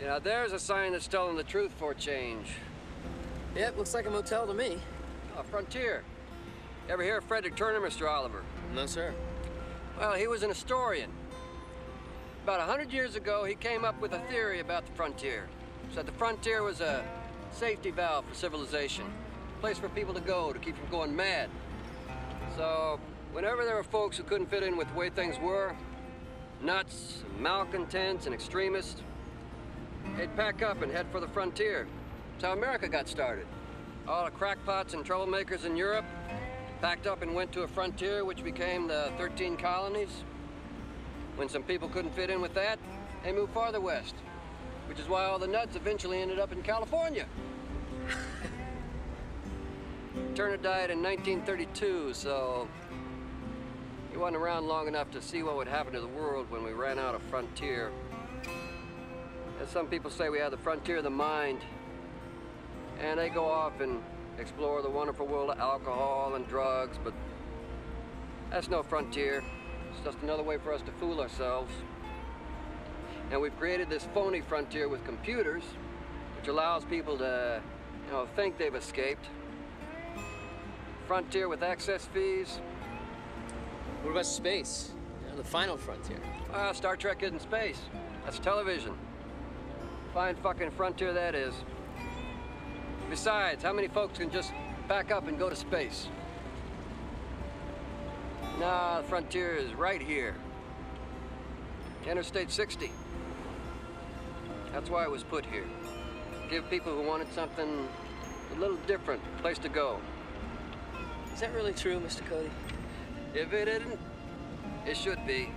Yeah, there's a sign that's telling the truth for a change. Yep, looks like a motel to me. A frontier. Ever hear of Frederick Turner, Mr. Oliver? No, sir. Well, he was an historian. About a hundred years ago, he came up with a theory about the frontier. Said the frontier was a safety valve for civilization, a place for people to go to keep from going mad. So, whenever there were folks who couldn't fit in with the way things were, nuts, malcontents, and extremists, they'd pack up and head for the frontier. That's how America got started. All the crackpots and troublemakers in Europe packed up and went to a frontier which became the 13 colonies. When some people couldn't fit in with that, they moved farther west, which is why all the nuts eventually ended up in California. Turner died in 1932, so he wasn't around long enough to see what would happen to the world when we ran out of frontier. As some people say, we have the frontier of the mind, and they go off and explore the wonderful world of alcohol and drugs, but that's no frontier. It's just another way for us to fool ourselves. And we've created this phony frontier with computers, which allows people to, you know, think they've escaped. Frontier with access fees. What about space? You know, the final frontier. Ah, Star Trek isn't space. That's television. Fine fucking frontier that is. Besides, how many folks can just back up and go to space? Nah, the frontier is right here. Interstate 60. That's why it was put here. Give people who wanted something a little different a place to go. Is that really true, Mr. Cody? If it isn't, it should be.